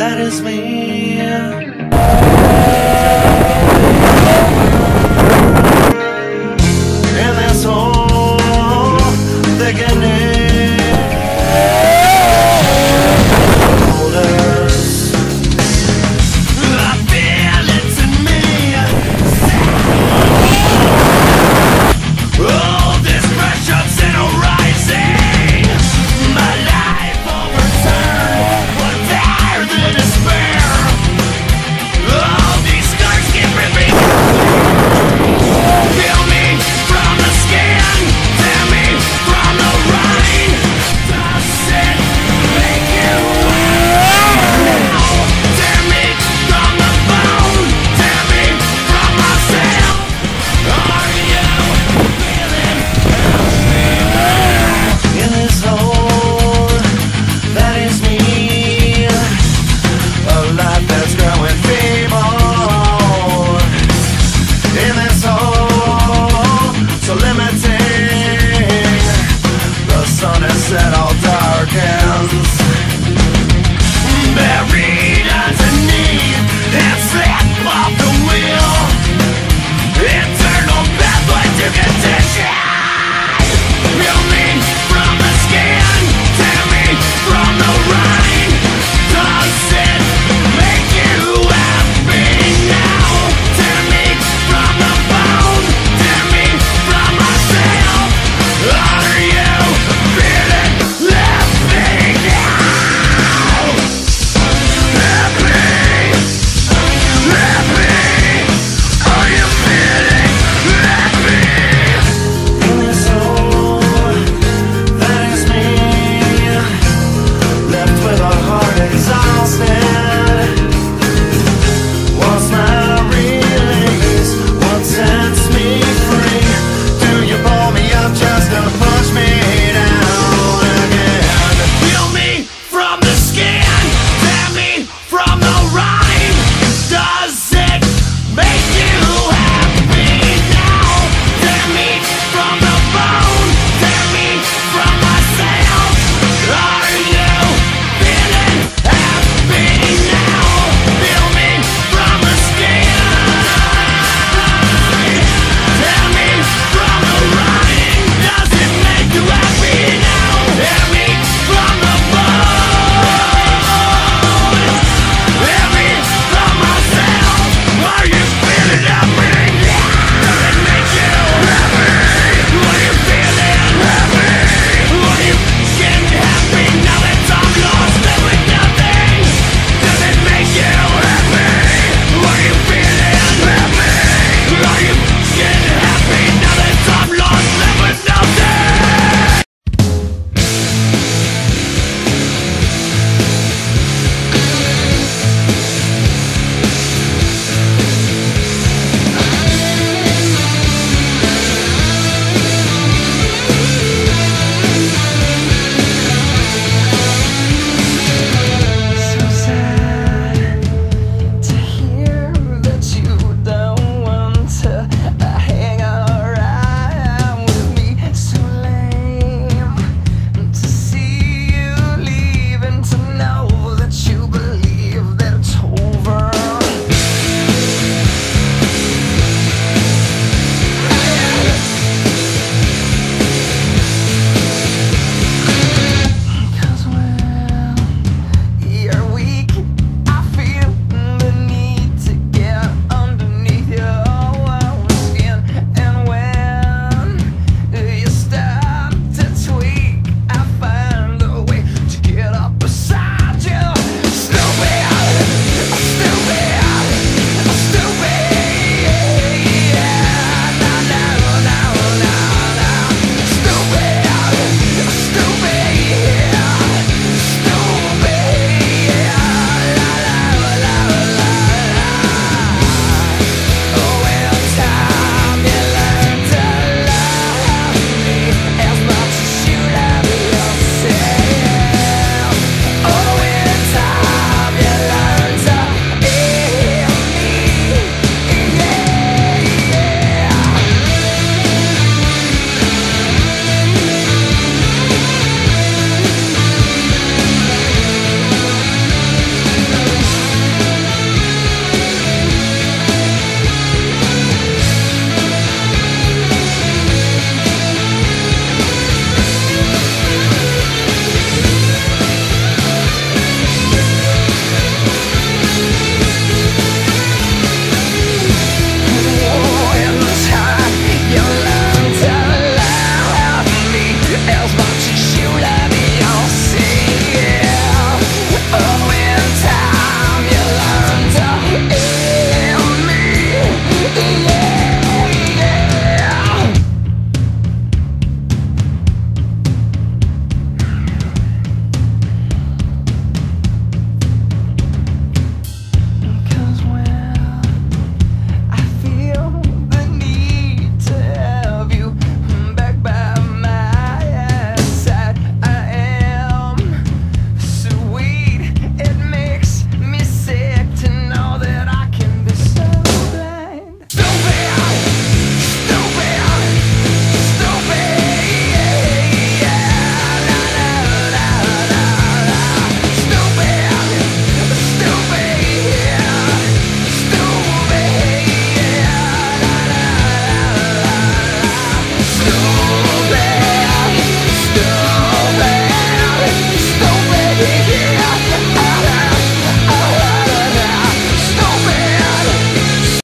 that is me. soul. with our heart exhausted.